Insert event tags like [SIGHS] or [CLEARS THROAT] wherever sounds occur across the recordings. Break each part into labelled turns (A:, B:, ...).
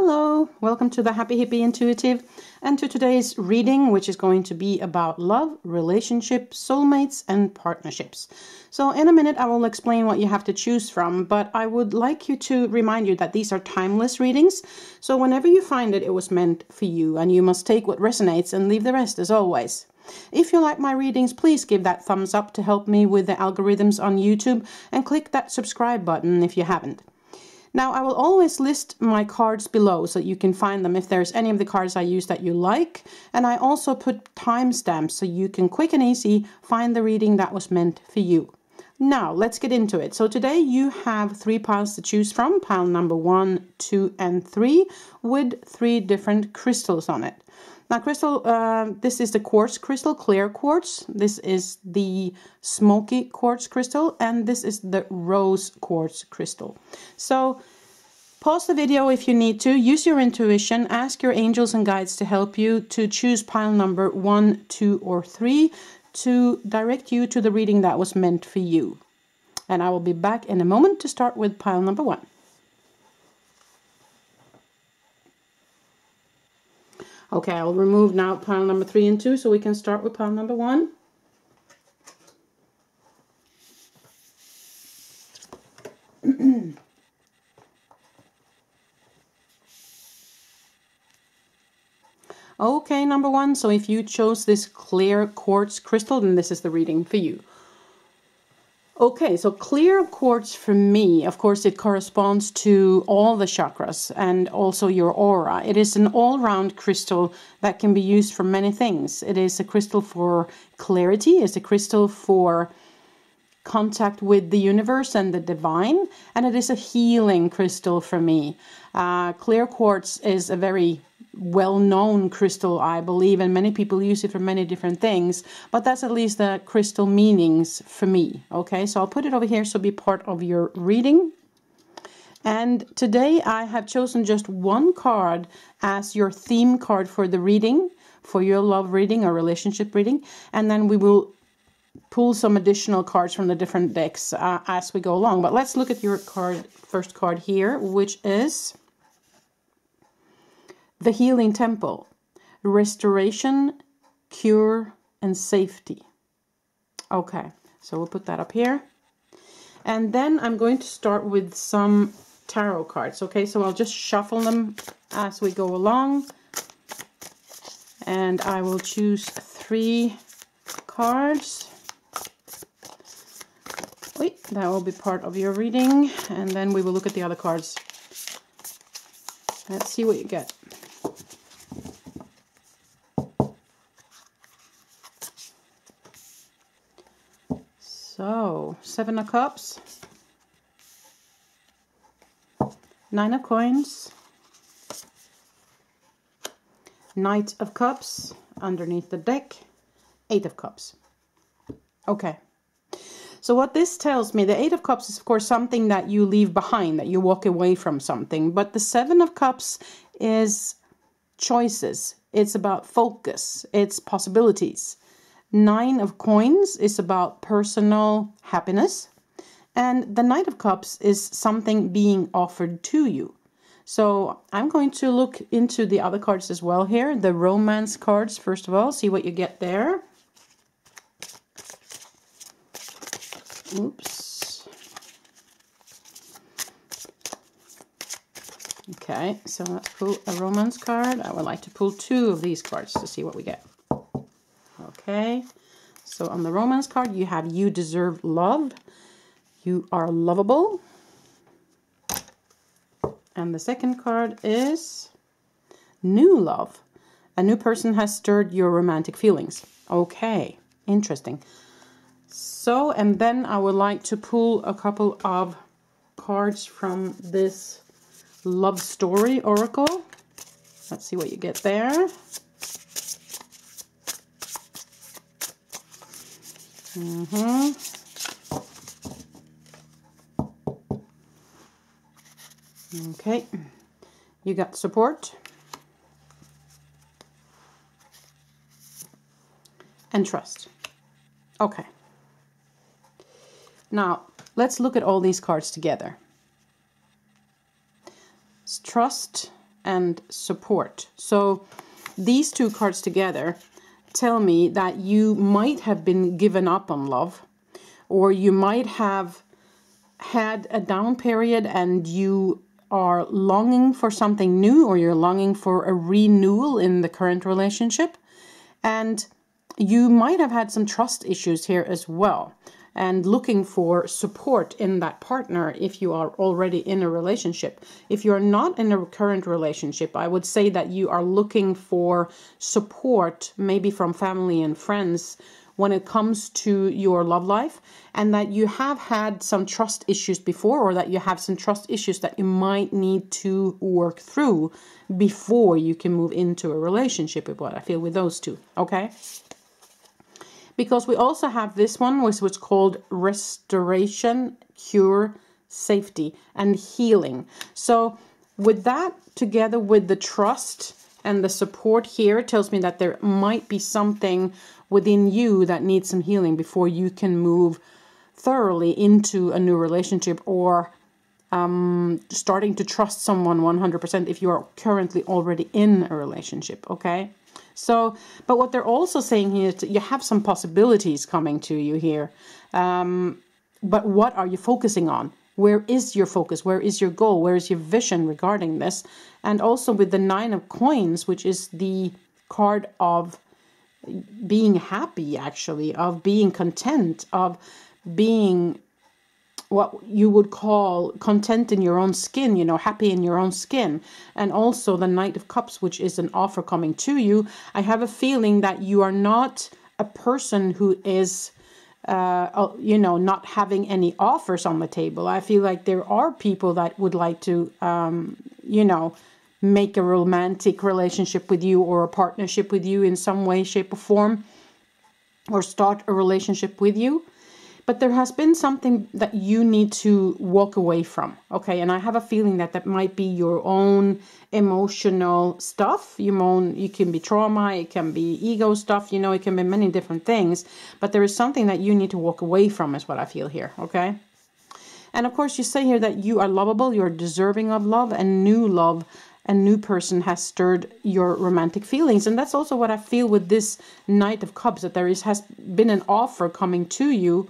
A: Hello, welcome to the Happy Hippie Intuitive and to today's reading, which is going to be about love, relationships, soulmates, and partnerships. So, in a minute, I will explain what you have to choose from, but I would like you to remind you that these are timeless readings. So, whenever you find it, it was meant for you, and you must take what resonates and leave the rest as always. If you like my readings, please give that thumbs up to help me with the algorithms on YouTube and click that subscribe button if you haven't. Now I will always list my cards below so you can find them if there's any of the cards I use that you like. And I also put timestamps so you can quick and easy find the reading that was meant for you. Now let's get into it. So today you have three piles to choose from, pile number one, two, and three, with three different crystals on it. Now, crystal, uh, this is the quartz crystal, clear quartz. This is the smoky quartz crystal, and this is the rose quartz crystal. So, pause the video if you need to. Use your intuition. Ask your angels and guides to help you to choose pile number one, two, or three to direct you to the reading that was meant for you. And I will be back in a moment to start with pile number one. Okay, I'll remove now pile number three and two so we can start with pile number one. [CLEARS THROAT] okay, number one, so if you chose this clear quartz crystal, then this is the reading for you. Okay, so clear quartz for me, of course, it corresponds to all the chakras and also your aura. It is an all round crystal that can be used for many things. It is a crystal for clarity, it's a crystal for contact with the universe and the divine, and it is a healing crystal for me. Uh, clear quartz is a very well-known crystal, I believe, and many people use it for many different things. But that's at least the crystal meanings for me. Okay, so I'll put it over here so be part of your reading. And today I have chosen just one card as your theme card for the reading, for your love reading or relationship reading, and then we will pull some additional cards from the different decks uh, as we go along. But let's look at your card, first card here, which is the Healing Temple, restoration, cure, and safety. Okay, so we'll put that up here. And then I'm going to start with some tarot cards. Okay, so I'll just shuffle them as we go along. And I will choose three cards. Wait, that will be part of your reading. And then we will look at the other cards. Let's see what you get. So, Seven of Cups, Nine of Coins, Knight of Cups underneath the deck, Eight of Cups. Okay. So what this tells me, the Eight of Cups is of course something that you leave behind, that you walk away from something. But the Seven of Cups is choices. It's about focus. It's possibilities. Nine of Coins is about personal happiness. And the Knight of Cups is something being offered to you. So I'm going to look into the other cards as well here. The romance cards, first of all, see what you get there. Oops. Okay, so let's pull a romance card. I would like to pull two of these cards to see what we get. Okay, so on the romance card, you have you deserve love. You are lovable. And the second card is new love. A new person has stirred your romantic feelings. Okay, interesting. So, and then I would like to pull a couple of cards from this love story oracle. Let's see what you get there. Mm-hmm. Okay, you got support and trust. Okay. Now, let's look at all these cards together. Trust and support. So these two cards together tell me that you might have been given up on love or you might have had a down period and you are longing for something new or you're longing for a renewal in the current relationship. And you might have had some trust issues here as well and looking for support in that partner if you are already in a relationship. If you're not in a current relationship, I would say that you are looking for support, maybe from family and friends, when it comes to your love life, and that you have had some trust issues before, or that you have some trust issues that you might need to work through before you can move into a relationship with what I feel with those two. Okay because we also have this one which was called restoration cure safety and healing. So with that together with the trust and the support here tells me that there might be something within you that needs some healing before you can move thoroughly into a new relationship or um, starting to trust someone 100% if you are currently already in a relationship okay so, but what they're also saying here is you have some possibilities coming to you here. Um, but what are you focusing on? Where is your focus? Where is your goal? Where is your vision regarding this? And also with the Nine of Coins, which is the card of being happy, actually, of being content, of being what you would call content in your own skin, you know, happy in your own skin. And also the Knight of Cups, which is an offer coming to you. I have a feeling that you are not a person who is, uh, you know, not having any offers on the table. I feel like there are people that would like to, um, you know, make a romantic relationship with you or a partnership with you in some way, shape, or form, or start a relationship with you but there has been something that you need to walk away from okay? And i have a feeling that that might be your own emotional stuff. Your own you can be trauma it can be ego stuff you know it can be many different things. But there is something that you need to walk away from is what i feel here okay? And of course you say here that you are lovable you're deserving of love and new love a new person has stirred your romantic feelings. And that's also what i feel with this knight of cups that there is has been an offer coming to you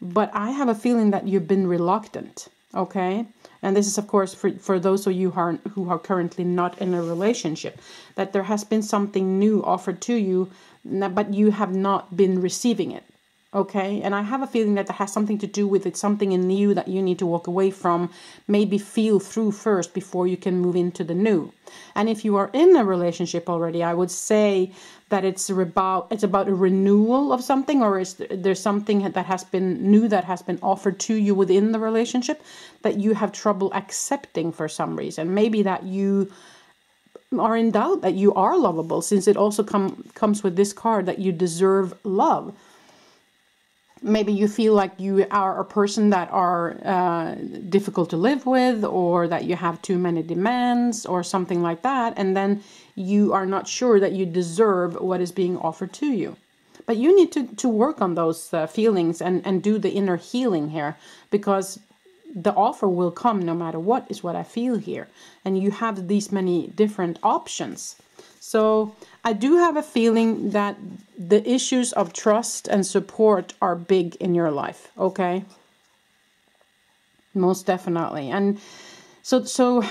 A: but I have a feeling that you've been reluctant. Okay, and this is of course for for those of you who are who are currently not in a relationship, that there has been something new offered to you, but you have not been receiving it okay? And i have a feeling that that has something to do with it something in you that you need to walk away from maybe feel through first before you can move into the new. And if you are in a relationship already i would say that it's about it's about a renewal of something or is there something that has been new that has been offered to you within the relationship that you have trouble accepting for some reason. Maybe that you are in doubt that you are lovable since it also come comes with this card that you deserve love maybe you feel like you are a person that are uh, difficult to live with or that you have too many demands or something like that and then you are not sure that you deserve what is being offered to you. But you need to, to work on those uh, feelings and, and do the inner healing here because the offer will come no matter what is what i feel here. And you have these many different options. So I do have a feeling that the issues of trust and support are big in your life, okay? Most definitely. And so so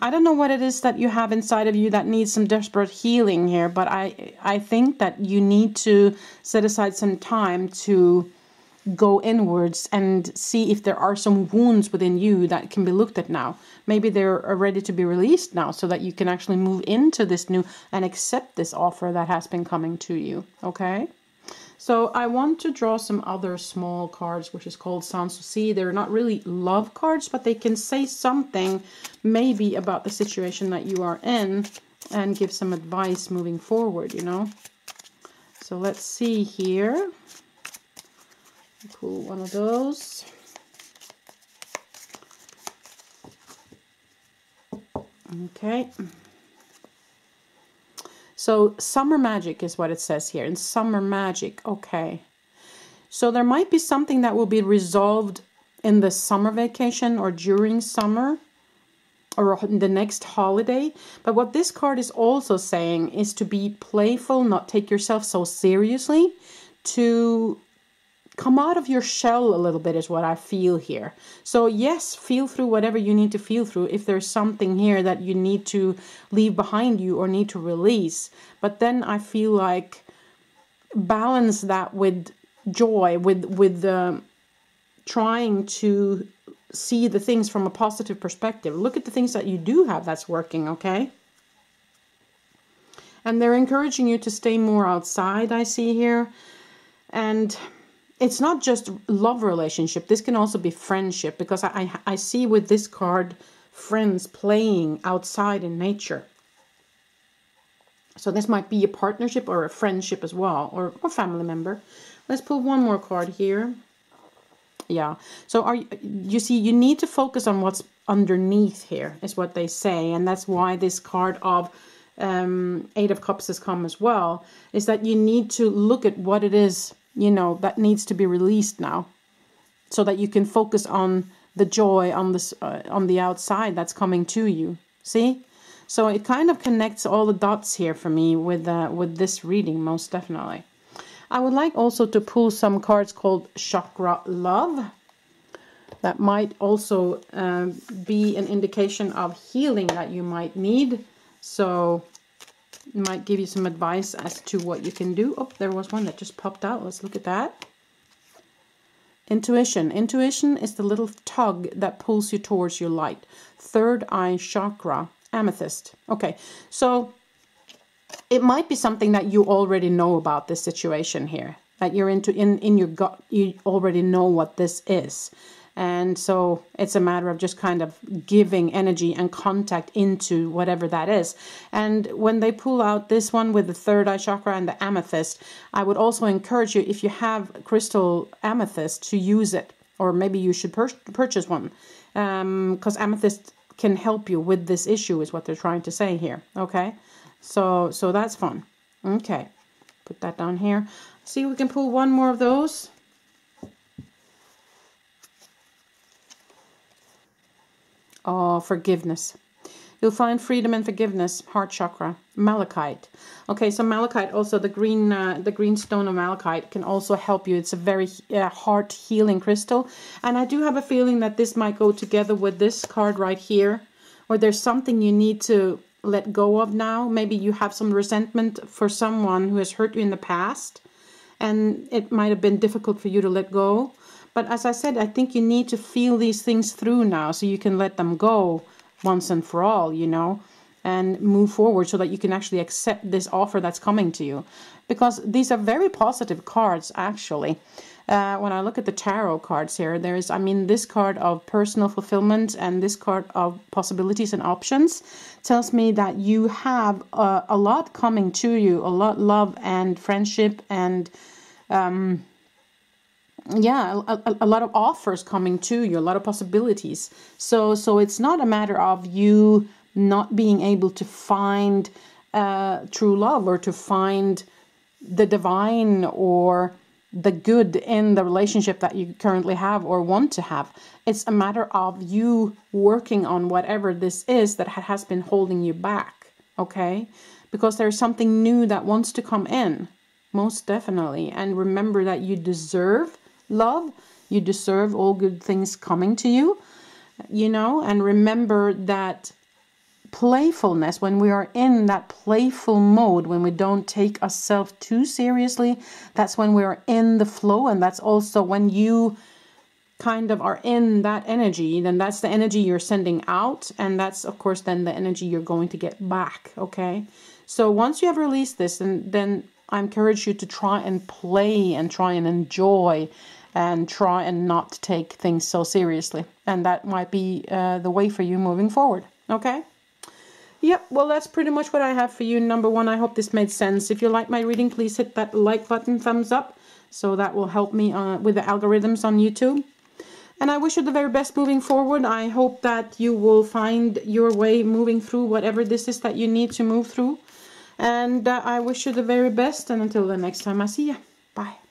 A: I don't know what it is that you have inside of you that needs some desperate healing here, but I I think that you need to set aside some time to go inwards and see if there are some wounds within you that can be looked at now. Maybe they're ready to be released now so that you can actually move into this new and accept this offer that has been coming to you. Okay? So I want to draw some other small cards, which is called Sans. They're not really love cards, but they can say something maybe about the situation that you are in and give some advice moving forward, you know. So let's see here. Pull one of those. Okay. So summer magic is what it says here. And summer magic, okay. So there might be something that will be resolved in the summer vacation or during summer. or the next holiday. But what this card is also saying is to be playful, not take yourself so seriously, to come out of your shell a little bit is what I feel here. So yes, feel through whatever you need to feel through. If there's something here that you need to leave behind you or need to release, but then I feel like balance that with joy, with with um, trying to see the things from a positive perspective. Look at the things that you do have that's working, okay? And they're encouraging you to stay more outside, I see here. And it's not just love relationship. This can also be friendship because I, I see with this card friends playing outside in nature. So this might be a partnership or a friendship as well, or a family member. Let's pull one more card here. Yeah. So are you, you see, you need to focus on what's underneath here, is what they say, and that's why this card of um, Eight of Cups has come as well. Is that you need to look at what it is, you know, that needs to be released now, so that you can focus on the joy on this uh, on the outside that's coming to you. See. So it kind of connects all the dots here for me with uh, with this reading, most definitely. I would like also to pull some cards called Chakra Love. That might also um, be an indication of healing that you might need. So might give you some advice as to what you can do. Oh, there was one that just popped out. Let's look at that. Intuition. Intuition is the little tug that pulls you towards your light. Third eye chakra, amethyst. Okay, so it might be something that you already know about this situation here that you're into in in your gut you already know what this is and so it's a matter of just kind of giving energy and contact into whatever that is and when they pull out this one with the third eye chakra and the amethyst i would also encourage you if you have crystal amethyst to use it or maybe you should pur purchase one because um, amethyst can help you with this issue is what they're trying to say here okay so, so that's fun. Okay, put that down here. See, we can pull one more of those. Oh, forgiveness. You'll find freedom and forgiveness, heart chakra, malachite. Okay, so malachite, also the green, uh, the green stone of malachite can also help you. It's a very uh, heart healing crystal, and I do have a feeling that this might go together with this card right here, or there's something you need to let go of now. Maybe you have some resentment for someone who has hurt you in the past, and it might have been difficult for you to let go. But as I said, I think you need to feel these things through now so you can let them go once and for all, you know, and move forward so that you can actually accept this offer that's coming to you. Because these are very positive cards, actually. Uh, when I look at the tarot cards here, there's, I mean, this card of personal fulfillment and this card of possibilities and options tells me that you have a, a lot coming to you, a lot love and friendship and, um, yeah, a, a, lot of offers coming to you, a lot of possibilities. So, so it's not a matter of you not being able to find uh, true love or to find the divine or the good in the relationship that you currently have or want to have. It's a matter of you working on whatever this is that has been holding you back, okay? Because there's something new that wants to come in, most definitely. And remember that you deserve love, you deserve all good things coming to you, you know, and remember that playfulness, when we are in that playful mode, when we don't take ourselves too seriously, that's when we're in the flow. And that's also when you kind of are in that energy, then that's the energy you're sending out. And that's, of course, then the energy you're going to get back. Okay. So once you have released this, then, then I encourage you to try and play and try and enjoy and try and not take things so seriously. And that might be uh, the way for you moving forward. Okay. Yep, well, that's pretty much what I have for you. Number one, I hope this made sense. If you like my reading, please hit that like button, thumbs up. So that will help me uh, with the algorithms on YouTube. And I wish you the very best moving forward. I hope that you will find your way moving through whatever this is that you need to move through. And uh, I wish you the very best. And until the next time I see you. Bye.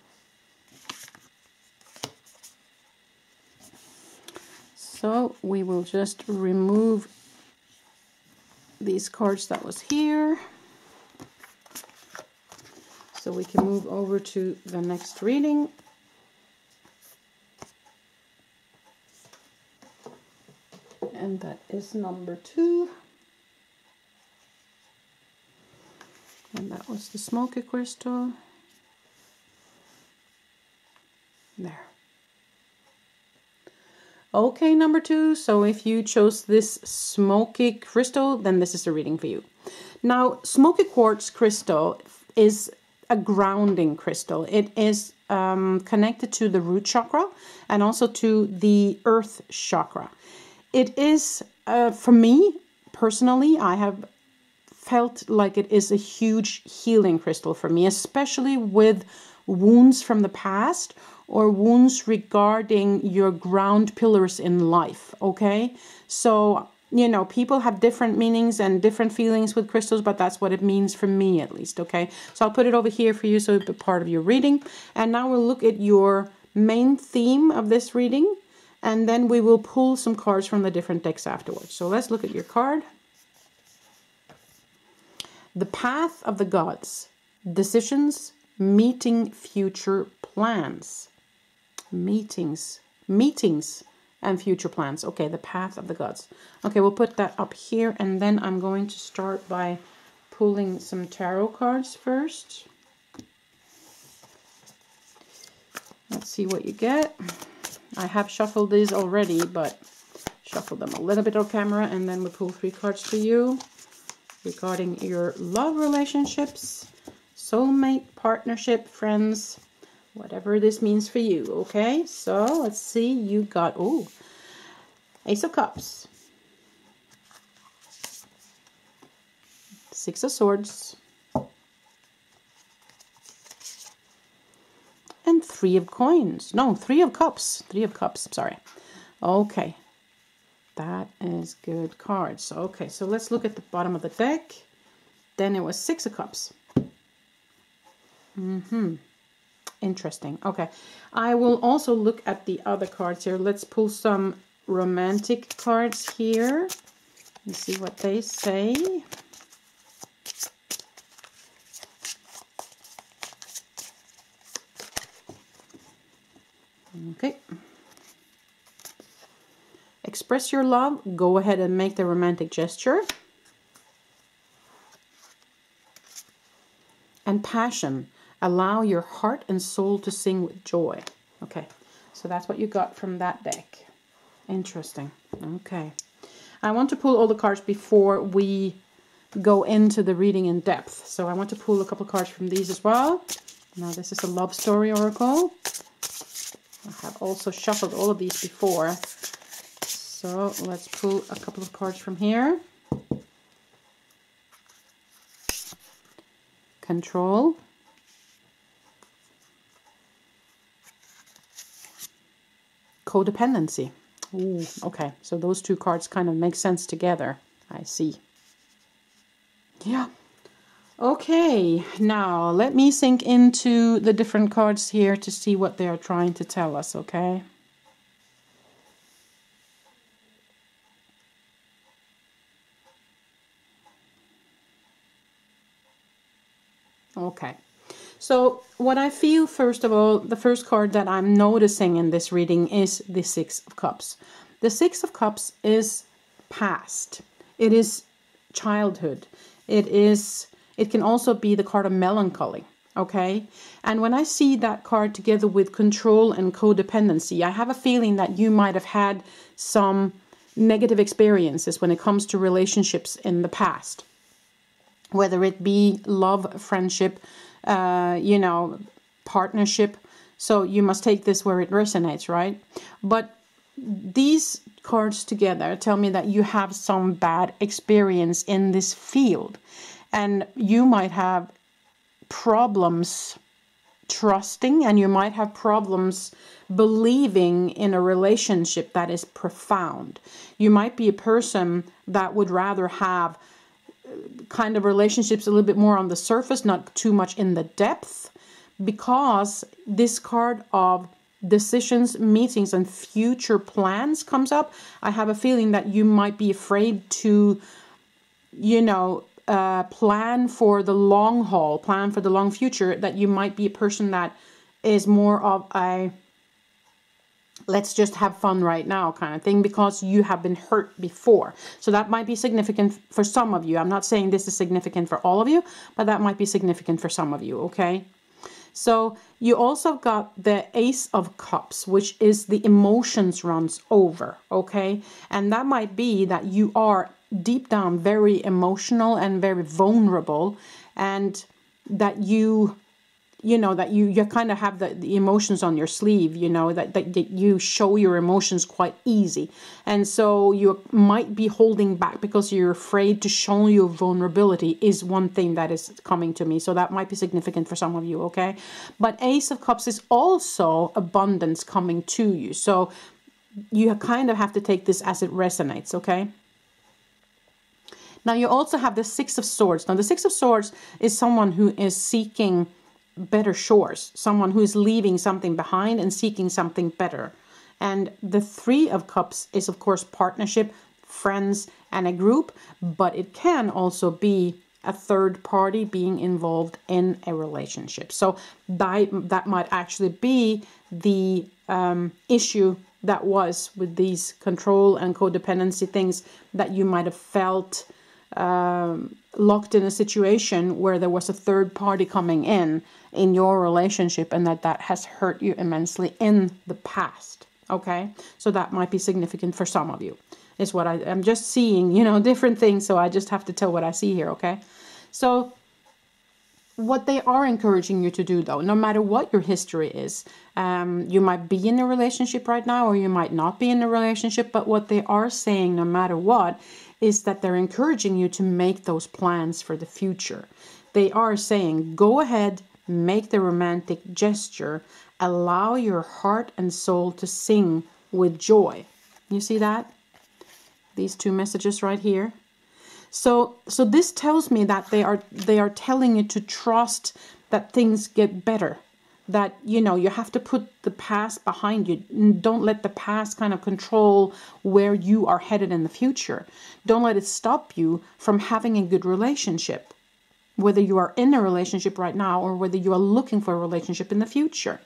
A: So we will just remove these cards that was here. So we can move over to the next reading. And that is number two. And that was the smoky crystal. There. Okay, number two. So if you chose this smoky crystal, then this is the reading for you. Now, smoky quartz crystal is a grounding crystal. It is um, connected to the root chakra and also to the earth chakra. It is, uh, for me personally, I have felt like it is a huge healing crystal for me, especially with wounds from the past or wounds regarding your ground pillars in life. Okay, so you know, people have different meanings and different feelings with crystals, but that's what it means for me at least. Okay, so I'll put it over here for you so it'll be part of your reading. And now we'll look at your main theme of this reading, and then we will pull some cards from the different decks afterwards. So let's look at your card. The path of the gods, decisions, meeting future plans meetings, meetings and future plans. Okay, the path of the gods. Okay, we'll put that up here and then I'm going to start by pulling some tarot cards first. Let's see what you get. I have shuffled these already, but shuffle them a little bit on camera and then we pull three cards for you regarding your love relationships, soulmate, partnership, friends, whatever this means for you, okay? So let's see, you got, oh, Ace of Cups, Six of Swords, and Three of Coins. No, Three of Cups, Three of Cups, sorry. Okay, that is good cards. Okay, so let's look at the bottom of the deck. Then it was Six of Cups. Mm-hmm. Interesting. Okay. I will also look at the other cards here. Let's pull some romantic cards here and see what they say. Okay. Express your love. Go ahead and make the romantic gesture. And passion. Allow your heart and soul to sing with joy. Okay, so that's what you got from that deck. Interesting. Okay. I want to pull all the cards before we go into the reading in depth. So I want to pull a couple cards from these as well. Now this is a love story oracle. I have also shuffled all of these before. So let's pull a couple of cards from here. Control. Codependency. Ooh, okay, so those two cards kind of make sense together. I see. Yeah. Okay, now let me sink into the different cards here to see what they are trying to tell us, okay? Okay. So what I feel, first of all, the first card that I'm noticing in this reading is the Six of Cups. The Six of Cups is past. It is childhood. It is. It can also be the card of melancholy. Okay. And when I see that card together with control and codependency, I have a feeling that you might have had some negative experiences when it comes to relationships in the past. Whether it be love, friendship, uh, you know, partnership. So you must take this where it resonates, right? But these cards together tell me that you have some bad experience in this field and you might have problems trusting and you might have problems believing in a relationship that is profound. You might be a person that would rather have kind of relationships a little bit more on the surface, not too much in the depth, because this card of decisions, meetings, and future plans comes up. I have a feeling that you might be afraid to you know, uh, plan for the long haul, plan for the long future, that you might be a person that is more of a let's just have fun right now kind of thing because you have been hurt before. So that might be significant for some of you. I'm not saying this is significant for all of you, but that might be significant for some of you, okay? So you also got the Ace of Cups, which is the emotions runs over, okay? And that might be that you are deep down very emotional and very vulnerable and that you you know that you you kind of have the, the emotions on your sleeve you know that, that, that you show your emotions quite easy. And so you might be holding back because you're afraid to show your vulnerability is one thing that is coming to me. So that might be significant for some of you okay? But ace of cups is also abundance coming to you. So you kind of have to take this as it resonates okay? Now you also have the six of swords. Now the six of swords is someone who is seeking better shores, someone who is leaving something behind and seeking something better. And the Three of Cups is, of course, partnership, friends, and a group, but it can also be a third party being involved in a relationship. So that, that might actually be the um, issue that was with these control and codependency things that you might have felt um, locked in a situation where there was a third party coming in in your relationship and that that has hurt you immensely in the past okay? So that might be significant for some of you is what I, i'm just seeing you know [LAUGHS] different things. So i just have to tell what i see here okay? So what they are encouraging you to do though no matter what your history is um, you might be in a relationship right now or you might not be in a relationship but what they are saying no matter what is that they're encouraging you to make those plans for the future. They are saying, go ahead, make the romantic gesture, allow your heart and soul to sing with joy. You see that? These two messages right here. So so this tells me that they are they are telling you to trust that things get better that you know you have to put the past behind you don't let the past kind of control where you are headed in the future don't let it stop you from having a good relationship whether you are in a relationship right now or whether you are looking for a relationship in the future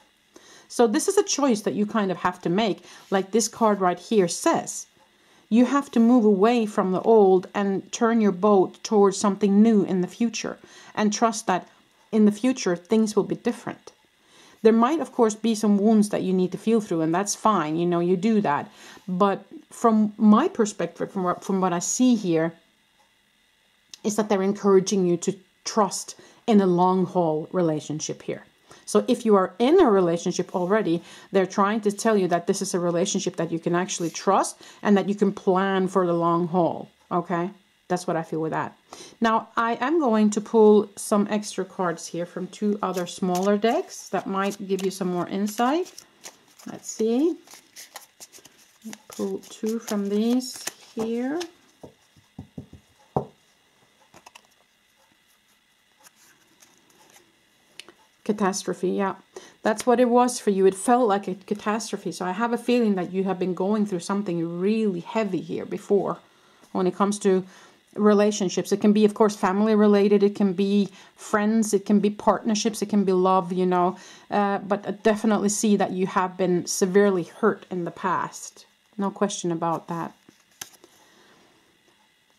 A: so this is a choice that you kind of have to make like this card right here says you have to move away from the old and turn your boat towards something new in the future and trust that in the future things will be different there might, of course, be some wounds that you need to feel through, and that's fine. You know, you do that. But from my perspective, from what, from what I see here, is that they're encouraging you to trust in a long haul relationship here. So if you are in a relationship already, they're trying to tell you that this is a relationship that you can actually trust and that you can plan for the long haul. Okay? That's what I feel with that. Now, I am going to pull some extra cards here from two other smaller decks that might give you some more insight. Let's see. Pull two from these here. Catastrophe, yeah. That's what it was for you. It felt like a catastrophe. So I have a feeling that you have been going through something really heavy here before when it comes to relationships. It can be, of course, family related, it can be friends, it can be partnerships, it can be love, you know. Uh, but I definitely see that you have been severely hurt in the past. No question about that.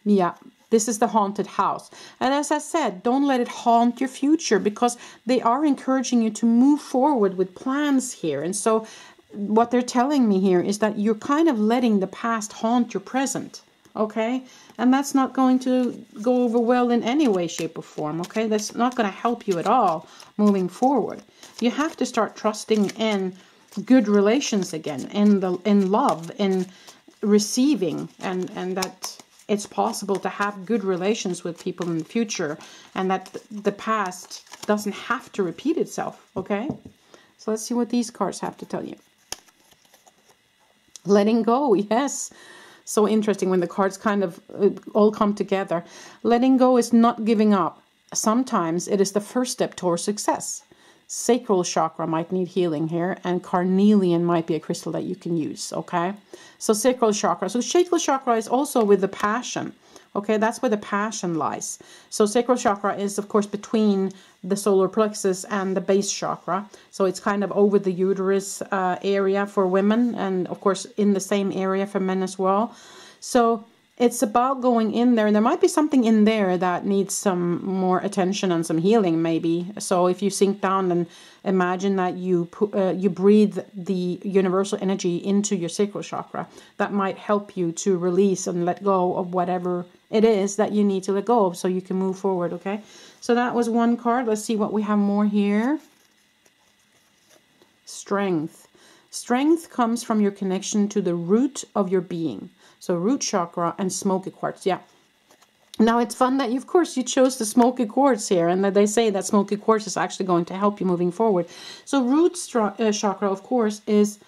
A: Yeah, this is the haunted house. And as I said, don't let it haunt your future because they are encouraging you to move forward with plans here. And so, what they're telling me here is that you're kind of letting the past haunt your present okay? And that's not going to go over well in any way, shape, or form, okay? That's not going to help you at all moving forward. You have to start trusting in good relations again, in the in love, in receiving, and and that it's possible to have good relations with people in the future, and that the past doesn't have to repeat itself, okay? So let's see what these cards have to tell you. Letting go, [LAUGHS] yes so interesting when the cards kind of uh, all come together. Letting go is not giving up. Sometimes it is the first step towards success. Sacral chakra might need healing here, and carnelian might be a crystal that you can use. Okay, so sacral chakra. So sacral chakra is also with the passion. Okay, that's where the passion lies. So sacral chakra is, of course, between the solar plexus and the base chakra. So it's kind of over the uterus uh, area for women, and of course, in the same area for men as well. So it's about going in there and there might be something in there that needs some more attention and some healing maybe. So if you sink down and imagine that you uh, you breathe the universal energy into your sacral chakra that might help you to release and let go of whatever it is that you need to let go of so you can move forward okay? So that was one card. Let's see what we have more here. Strength. Strength comes from your connection to the root of your being so root chakra and smoky quartz. Yeah. Now it's fun that you, of course you chose the smoky quartz here and that they say that smoky quartz is actually going to help you moving forward. So root uh, chakra of course is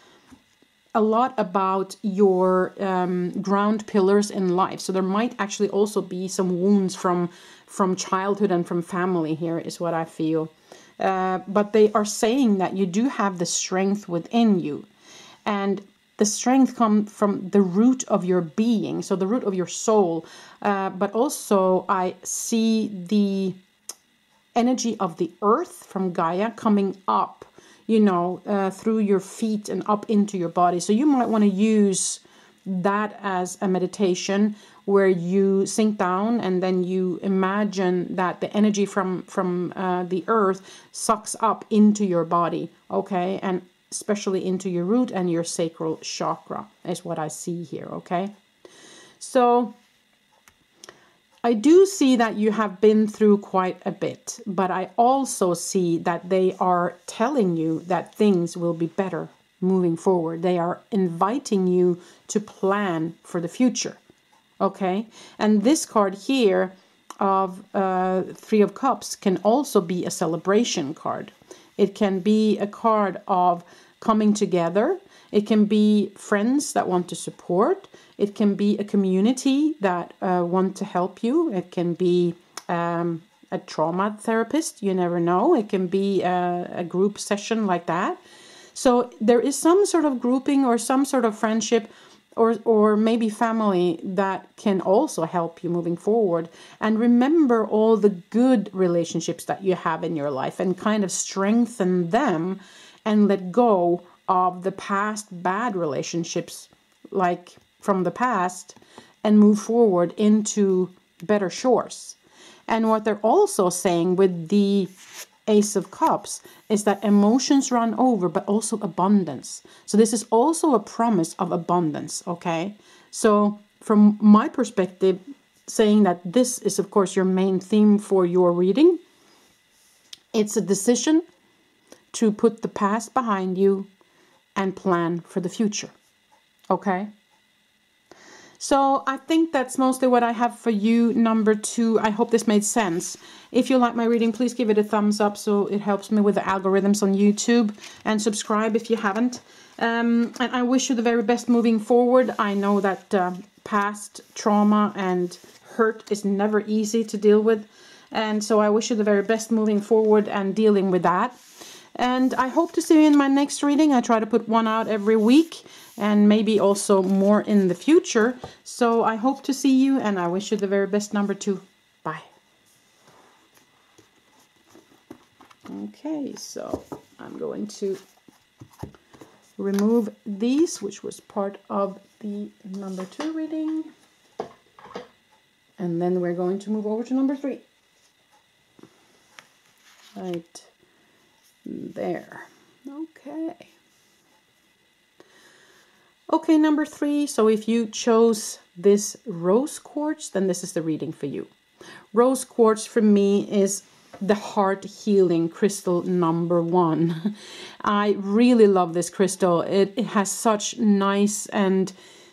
A: a lot about your um, ground pillars in life. So there might actually also be some wounds from from childhood and from family here is what I feel. Uh, but they are saying that you do have the strength within you. And the strength comes from the root of your being, so the root of your soul. Uh, but also, I see the energy of the earth from Gaia coming up, you know, uh, through your feet and up into your body. So you might want to use that as a meditation where you sink down and then you imagine that the energy from from uh, the earth sucks up into your body okay and especially into your root and your sacral chakra is what I see here, okay? So I do see that you have been through quite a bit, but I also see that they are telling you that things will be better moving forward. They are inviting you to plan for the future, okay? And this card here of uh, Three of Cups can also be a celebration card. It can be a card of coming together. It can be friends that want to support. It can be a community that uh, want to help you. It can be um, a trauma therapist. You never know. It can be a, a group session like that. So there is some sort of grouping or some sort of friendship or or maybe family that can also help you moving forward. And remember all the good relationships that you have in your life and kind of strengthen them and let go of the past bad relationships like from the past and move forward into better shores. And what they're also saying with the Ace of Cups is that emotions run over, but also abundance. So, this is also a promise of abundance, okay? So, from my perspective, saying that this is, of course, your main theme for your reading, it's a decision to put the past behind you and plan for the future, okay? So I think that's mostly what I have for you, number two. I hope this made sense. If you like my reading, please give it a thumbs up so it helps me with the algorithms on YouTube. And subscribe if you haven't. Um, and I wish you the very best moving forward. I know that uh, past trauma and hurt is never easy to deal with. And so I wish you the very best moving forward and dealing with that. And I hope to see you in my next reading. I try to put one out every week and maybe also more in the future. So I hope to see you and I wish you the very best number two. Bye. Okay, so I'm going to remove these, which was part of the number two reading. And then we're going to move over to number three. Right there. Okay. Okay, number three. So if you chose this rose quartz, then this is the reading for you. Rose quartz for me is the heart healing crystal number one. [LAUGHS] I really love this crystal. It, it has such nice and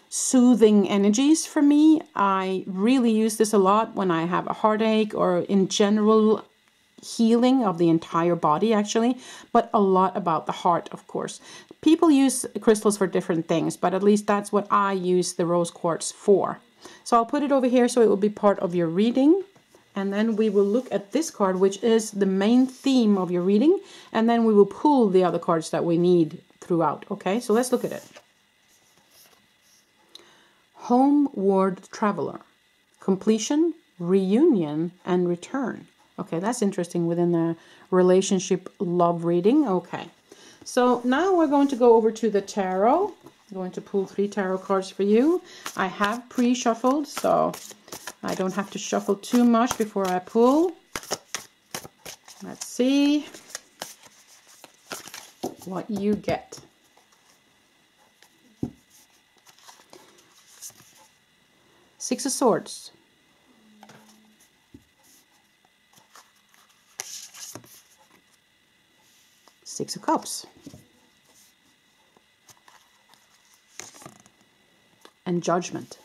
A: soothing energies for me. I really use this a lot when I have a heartache or in general healing of the entire body actually, but a lot about the heart, of course. People use crystals for different things, but at least that's what I use the rose quartz for. So I'll put it over here so it will be part of your reading. And then we will look at this card, which is the main theme of your reading. And then we will pull the other cards that we need throughout. Okay, so let's look at it. Homeward Traveler completion, reunion, and return. Okay, that's interesting within the relationship love reading. Okay, so now we're going to go over to the tarot. I'm going to pull three tarot cards for you. I have pre-shuffled, so I don't have to shuffle too much before I pull. Let's see what you get. Six of Swords. Six of Cups. And Judgment.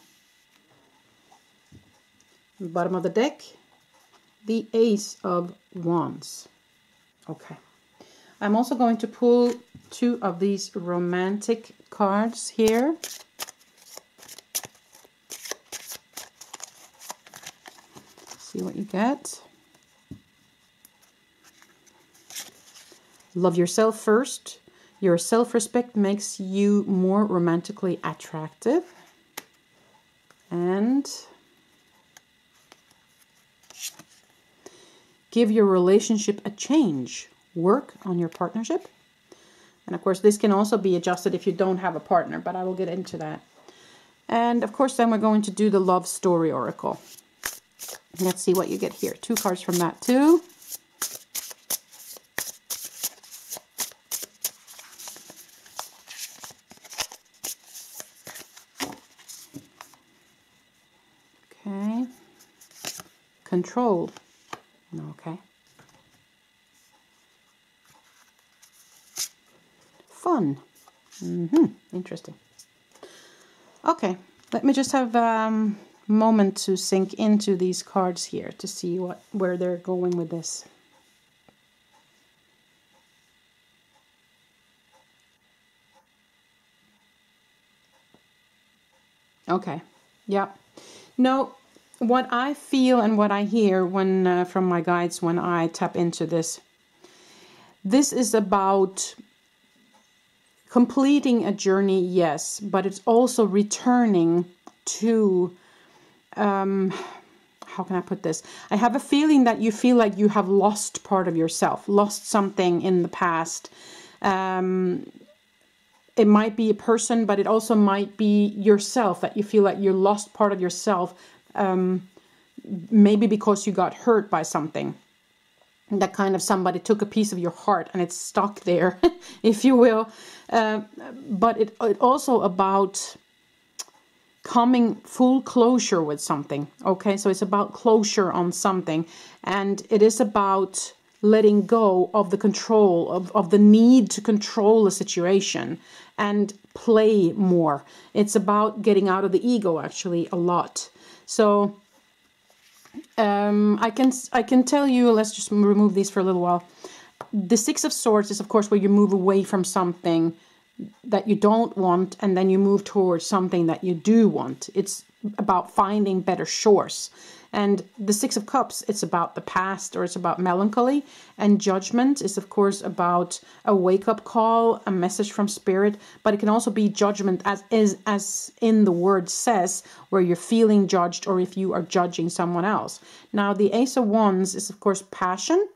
A: Bottom of the deck, the Ace of Wands. Okay. I'm also going to pull two of these romantic cards here. See what you get. Love yourself first. Your self-respect makes you more romantically attractive. And give your relationship a change. Work on your partnership. And of course, this can also be adjusted if you don't have a partner, but I will get into that. And of course, then we're going to do the love story oracle. Let's see what you get here. Two cards from that too. Okay. Control. Okay. Fun. Mm -hmm. Interesting. Okay, let me just have a um, moment to sink into these cards here to see what where they're going with this. Okay, yeah. No, what I feel and what I hear when uh, from my guides when I tap into this, this is about completing a journey, yes, but it's also returning to. Um, how can I put this? I have a feeling that you feel like you have lost part of yourself, lost something in the past. Um, it might be a person, but it also might be yourself that you feel like you lost part of yourself um, maybe because you got hurt by something that kind of somebody took a piece of your heart and it's stuck there [LAUGHS] if you will. Uh, but it, it also about coming full closure with something okay? So it's about closure on something and it is about letting go of the control of, of the need to control the situation and play more. It's about getting out of the ego actually a lot so um, I can I can tell you. Let's just remove these for a little while. The Six of Swords is, of course, where you move away from something that you don't want, and then you move towards something that you do want. It's about finding better shores. And the Six of Cups, it's about the past or it's about melancholy. And judgment is, of course, about a wake up call, a message from spirit. But it can also be judgment, as, is, as in the word says, where you're feeling judged or if you are judging someone else. Now, the Ace of Wands is, of course, passion.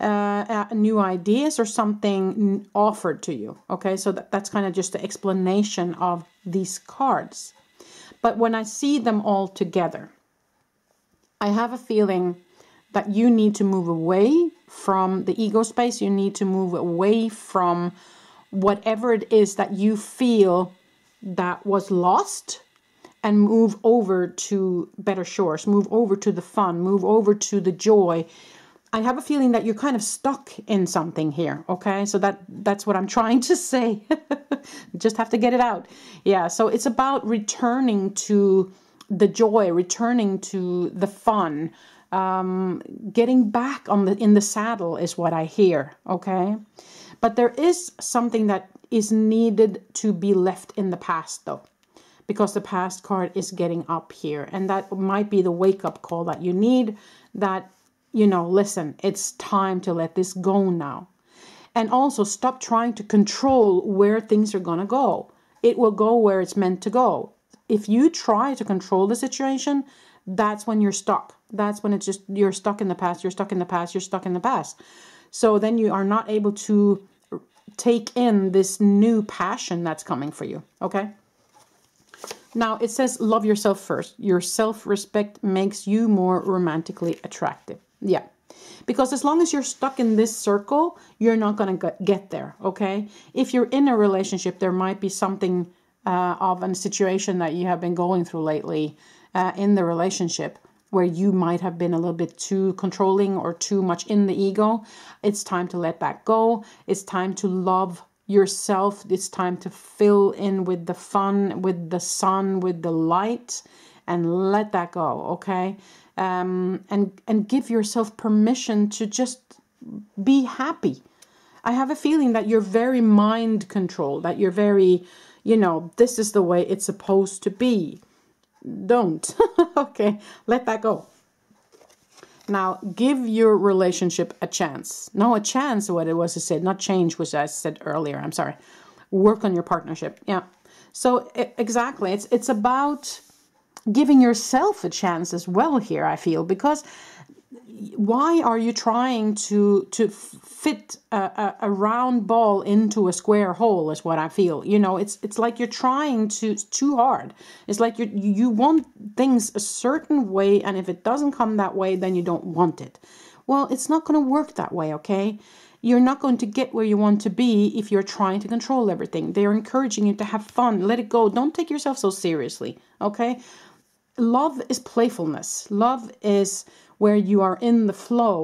A: Uh, uh, new ideas or something offered to you. Okay, so that, that's kind of just the explanation of these cards. But when I see them all together, I have a feeling that you need to move away from the ego space. You need to move away from whatever it is that you feel that was lost and move over to better shores, move over to the fun, move over to the joy. I have a feeling that you're kind of stuck in something here, okay? So that that's what I'm trying to say. [LAUGHS] Just have to get it out. Yeah, so it's about returning to the joy, returning to the fun, um, getting back on the in the saddle is what I hear. Okay, but there is something that is needed to be left in the past though, because the past card is getting up here, and that might be the wake up call that you need. That you know, listen, it's time to let this go now. And also stop trying to control where things are going to go. It will go where it's meant to go if you try to control the situation, that's when you're stuck. That's when it's just you're stuck in the past, you're stuck in the past, you're stuck in the past. So then you are not able to take in this new passion that's coming for you. Okay. Now it says love yourself first. Your self respect makes you more romantically attractive. Yeah. Because as long as you're stuck in this circle, you're not going to get there. Okay. If you're in a relationship, there might be something uh, of a situation that you have been going through lately uh, in the relationship where you might have been a little bit too controlling or too much in the ego. It's time to let that go. It's time to love yourself. It's time to fill in with the fun, with the sun, with the light, and let that go. Okay, um, and and give yourself permission to just be happy. I have a feeling that you're very mind controlled. That you're very, you know, this is the way it's supposed to be. Don't. [LAUGHS] okay, let that go. Now, give your relationship a chance. No, a chance, what it was I said, not change, which I said earlier. I'm sorry. Work on your partnership. Yeah. So, exactly. It's, it's about giving yourself a chance as well here, I feel, because why are you trying to to fit a, a, a, round ball into a square hole is what i feel you know? It's it's like you're trying to too hard. It's like you you want things a certain way and if it doesn't come that way then you don't want it. Well it's not going to work that way okay? You're not going to get where you want to be if you're trying to control everything. They're encouraging you to have fun. Let it go. Don't take yourself so seriously okay? Love is playfulness. Love is where you are in the flow.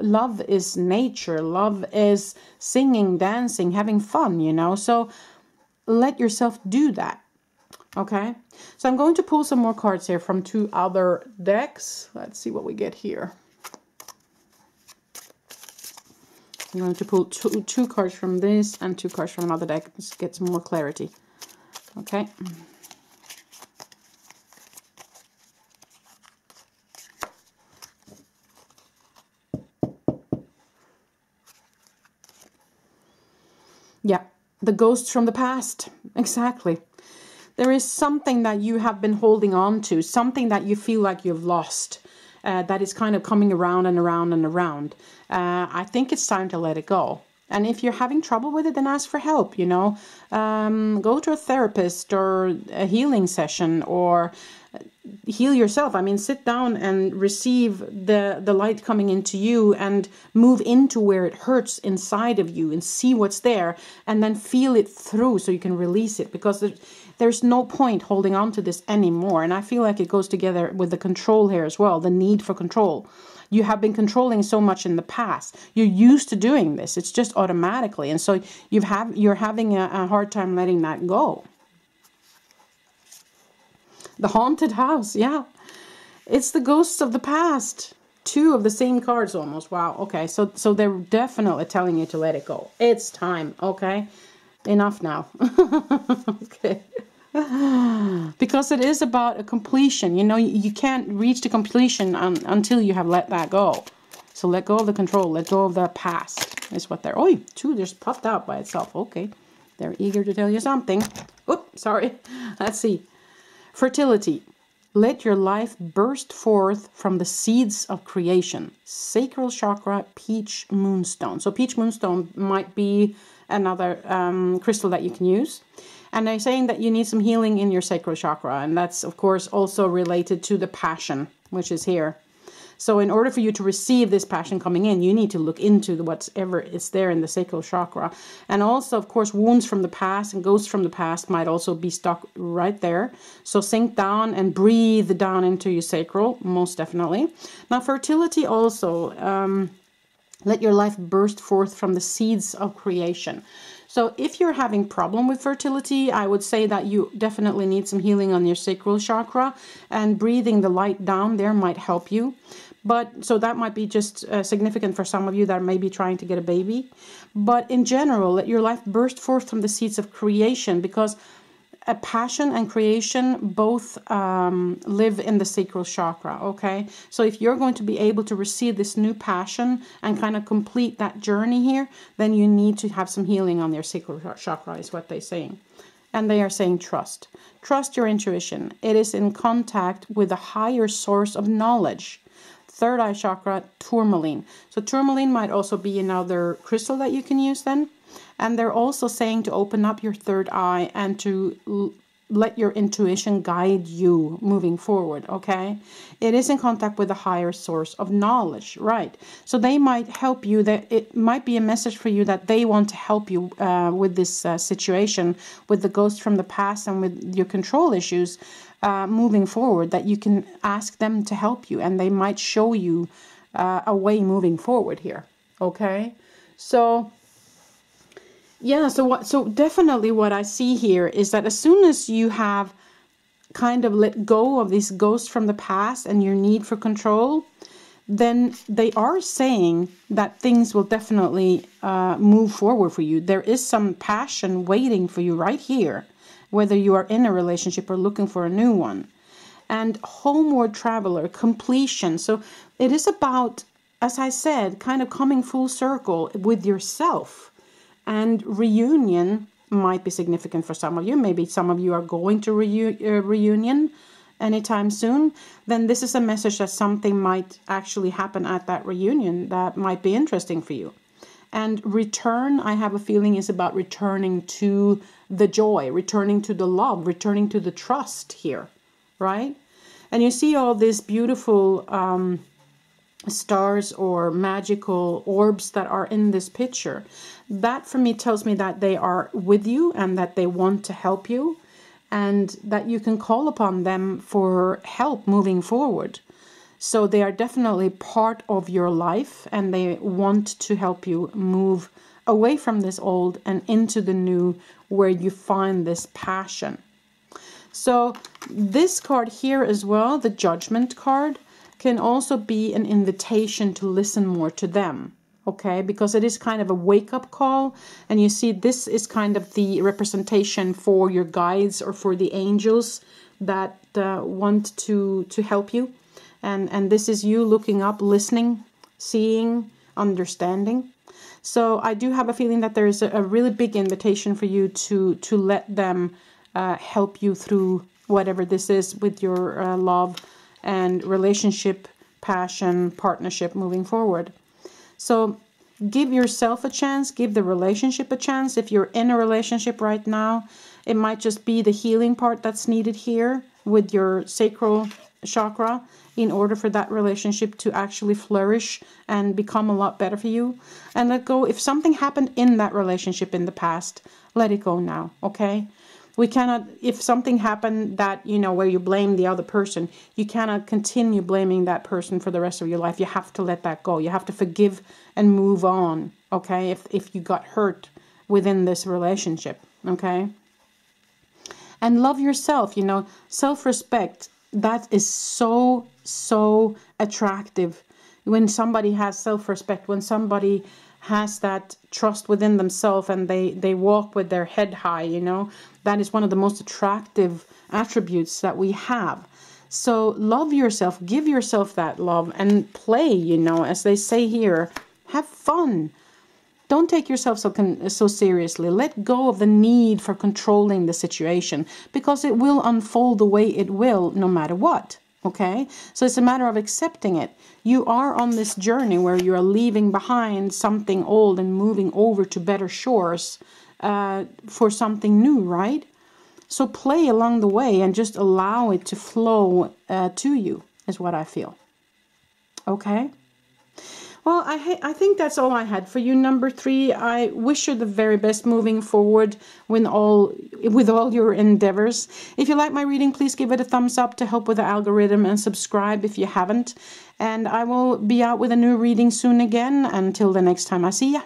A: love is nature. Love is singing, dancing, having fun, you know. So let yourself do that. Okay. So I'm going to pull some more cards here from two other decks. Let's see what we get here. I'm going to pull two, two cards from this and two cards from another deck to get some more clarity. Okay. Yeah, the ghosts from the past. Exactly. There is something that you have been holding on to, something that you feel like you've lost. Uh, that is kind of coming around and around and around. Uh, I think it's time to let it go. And if you're having trouble with it, then ask for help. You know, um, go to a therapist or a healing session, or heal yourself. I mean sit down and receive the the light coming into you and move into where it hurts inside of you and see what's there and then feel it through so you can release it because there, there's no point holding on to this anymore. And i feel like it goes together with the control here as well the need for control. You have been controlling so much in the past. You're used to doing this. It's just automatically. And so you've have you're having a, a hard time letting that go the haunted house, yeah. It's the ghosts of the past. Two of the same cards almost. Wow. Okay. So so they're definitely telling you to let it go. It's time. Okay. Enough now. [LAUGHS] okay. [SIGHS] because it is about a completion. You know, you can't reach the completion un until you have let that go. So let go of the control. Let go of the past. Is what they're. Oh, two just popped out by itself. Okay. They're eager to tell you something. Oop, sorry. [LAUGHS] Let's see. Fertility. Let your life burst forth from the seeds of creation. Sacral chakra, peach moonstone. So, peach moonstone might be another um, crystal that you can use. And they're saying that you need some healing in your sacral chakra. And that's, of course, also related to the passion, which is here. So in order for you to receive this passion coming in, you need to look into whatever is there in the sacral chakra. And also, of course, wounds from the past and ghosts from the past might also be stuck right there. So sink down and breathe down into your sacral, most definitely. Now, fertility also, um, let your life burst forth from the seeds of creation. So if you're having problem with fertility, I would say that you definitely need some healing on your sacral chakra and breathing the light down there might help you. But so that might be just uh, significant for some of you that may be trying to get a baby. But in general, let your life burst forth from the seeds of creation because a passion and creation both um, live in the sacral chakra. Okay, so if you're going to be able to receive this new passion and kind of complete that journey here, then you need to have some healing on your sacral chakra, is what they're saying. and they are saying trust. Trust your intuition. It is in contact with a higher source of knowledge. Third eye chakra, tourmaline. So tourmaline might also be another crystal that you can use then. And they're also saying to open up your third eye and to let your intuition guide you moving forward okay it is in contact with a higher source of knowledge right so they might help you that it might be a message for you that they want to help you uh, with this uh, situation with the ghost from the past and with your control issues uh, moving forward that you can ask them to help you and they might show you uh, a way moving forward here okay so yeah, so what so definitely what I see here is that as soon as you have kind of let go of this ghost from the past and your need for control, then they are saying that things will definitely uh, move forward for you. There is some passion waiting for you right here, whether you are in a relationship or looking for a new one. And homeward traveler, completion. So it is about, as I said, kind of coming full circle with yourself and reunion might be significant for some of you. Maybe some of you are going to reu- uh, reunion anytime soon. Then this is a message that something might actually happen at that reunion that might be interesting for you. And return, I have a feeling, is about returning to the joy, returning to the love, returning to the trust here, right? And you see all these beautiful um, stars or magical orbs that are in this picture. That for me tells me that they are with you and that they want to help you and that you can call upon them for help moving forward. So they are definitely part of your life and they want to help you move away from this old and into the new where you find this passion. So this card here as well, the judgment card, can also be an invitation to listen more to them okay? Because it is kind of a wake-up call and you see this is kind of the representation for your guides or for the angels that uh, want to to help you. And and this is you looking up listening seeing understanding so i do have a feeling that there is a, really big invitation for you to to let them uh, help you through whatever this is with your uh, love and relationship passion partnership moving forward so give yourself a chance, give the relationship a chance. If you're in a relationship right now, it might just be the healing part that's needed here with your sacral chakra in order for that relationship to actually flourish and become a lot better for you. And let go. If something happened in that relationship in the past, let it go now, okay? we cannot if something happened that you know where you blame the other person you cannot continue blaming that person for the rest of your life you have to let that go you have to forgive and move on okay if if you got hurt within this relationship okay and love yourself you know self-respect that is so so attractive. When somebody has self-respect when somebody has that trust within themselves and they they walk with their head high you know that is one of the most attractive attributes that we have. So love yourself give yourself that love and play you know as they say here have fun. Don't take yourself so so seriously. Let go of the need for controlling the situation because it will unfold the way it will no matter what Okay, so it's a matter of accepting it. You are on this journey where you are leaving behind something old and moving over to better shores uh, for something new, right? So play along the way and just allow it to flow uh, to you, is what I feel. Okay? Well, I, I think that's all I had for you. Number three, I wish you the very best moving forward with all, with all your endeavors. If you like my reading, please give it a thumbs up to help with the algorithm and subscribe if you haven't. And I will be out with a new reading soon again. Until the next time I see ya.